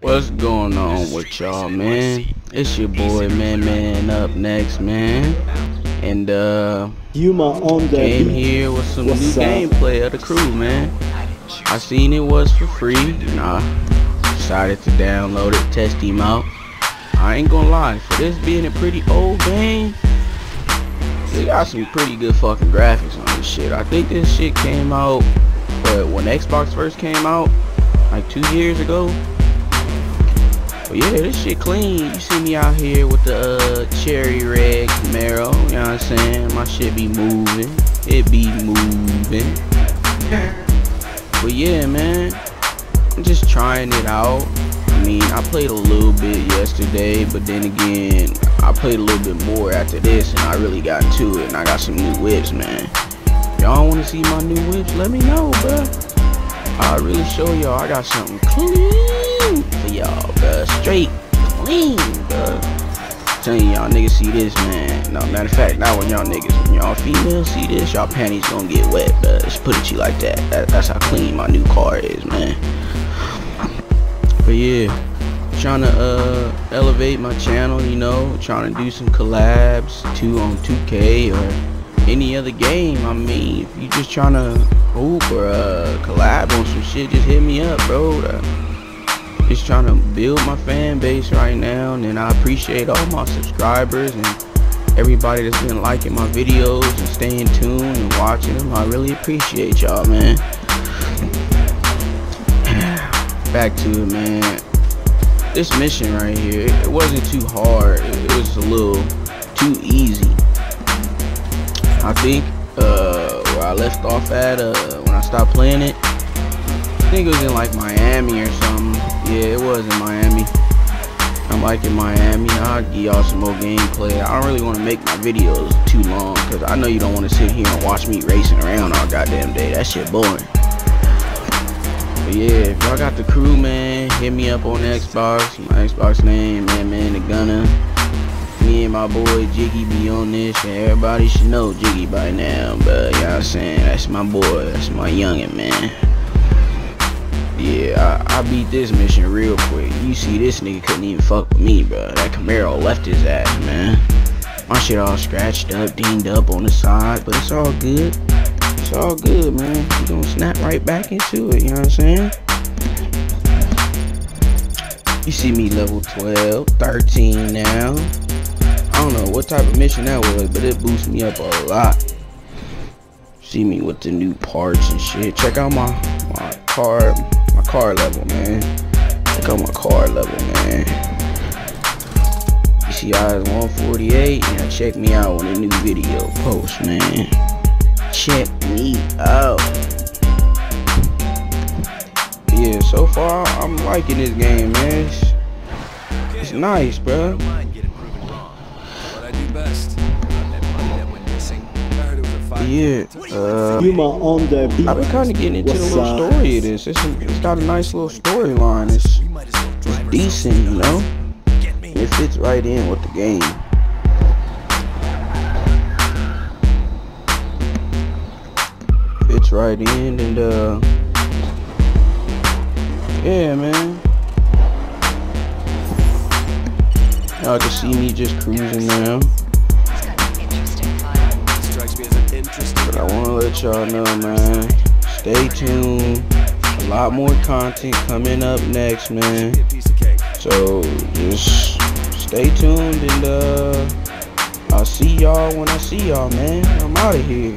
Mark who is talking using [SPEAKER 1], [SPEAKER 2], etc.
[SPEAKER 1] What's going on with y'all, man? It's your boy, man, man, up next, man. And, uh,
[SPEAKER 2] Yuma on the
[SPEAKER 1] came
[SPEAKER 2] beat.
[SPEAKER 1] here with some
[SPEAKER 2] What's
[SPEAKER 1] new
[SPEAKER 2] up?
[SPEAKER 1] gameplay of the crew, man. I seen it was for free, and I decided to download it, test him out. I ain't gonna lie, for this being a pretty old game, they got some pretty good fucking graphics on this shit. I think this shit came out, but when Xbox first came out, like two years ago. But yeah, this shit clean. You see me out here with the uh, cherry red Camaro, you know what I'm saying? My shit be moving. It be moving. But yeah, man, I'm just trying it out. I mean, I played a little bit yesterday, but then again, I played a little bit more after this, and I really got into it, and I got some new whips, man. Y'all want to see my new whips? Let me know, bruh. I'll really show y'all I got something clean for y'all, bruh. Straight clean, bruh. Telling y'all niggas see this, man. No, matter of fact, not when y'all niggas, when y'all females see this, y'all panties gonna get wet, bruh. Just put it to you like that. that. That's how clean my new car is, man. But yeah, trying to uh, elevate my channel, you know, trying to do some collabs, two on 2K or any other game. I mean, if you just trying to hoop or uh, collab on some shit, just hit me up, bro. Uh, just trying to build my fan base right now, and I appreciate all my subscribers and everybody that's been liking my videos and staying tuned and watching them. I really appreciate y'all, man. Back to it, man. This mission right here, it, wasn't too hard. It was a little too easy. I think uh, where I left off at uh, when I stopped playing it, I think it was in like Miami or something. Yeah, it was in Miami. I'm like in Miami. I'll give y'all some more gameplay. I don't really want to make my videos too long because I know you don't want to sit here and watch me racing around all goddamn day. That shit boring. But yeah, if y'all got the crew, man, hit me up on Xbox. My Xbox name, man, man, the gunner. Me and my boy Jiggy be on this, and everybody should know Jiggy by now. But y'all know saying that's my boy, that's my youngin' man. Yeah, I, I beat this mission real quick. You see, this nigga couldn't even fuck with me, bro. That Camaro left his ass, man. My shit all scratched up, dinged up on the side, but it's all good. It's all good, man. You gonna snap right back into it, you know what I'm saying? You see me level 12, 13 now. I don't know what type of mission that was, but it boosts me up a lot. See me with the new parts and shit. Check out my my car my car level, man. Check out my car level, man. You see I is 148, and check me out on a new video post, man. Check me out. Yeah, so far I'm liking this game, man. It's, it's nice, bro.
[SPEAKER 3] Five.
[SPEAKER 1] Yeah, uh,
[SPEAKER 2] Yuma on the beat.
[SPEAKER 1] I've been kind of getting into the little
[SPEAKER 2] up?
[SPEAKER 1] story of this. It's, it's got a nice little storyline. It's,
[SPEAKER 3] We might as well drive
[SPEAKER 1] it's decent, you know? It fits right in with the game. Fits right in and uh Yeah man. Y'all can see me just cruising now. I wanna let y'all know man. Stay tuned. A lot more content coming up next man. So just stay tuned and uh I'll see y'all when I see y'all man. I'm out of here.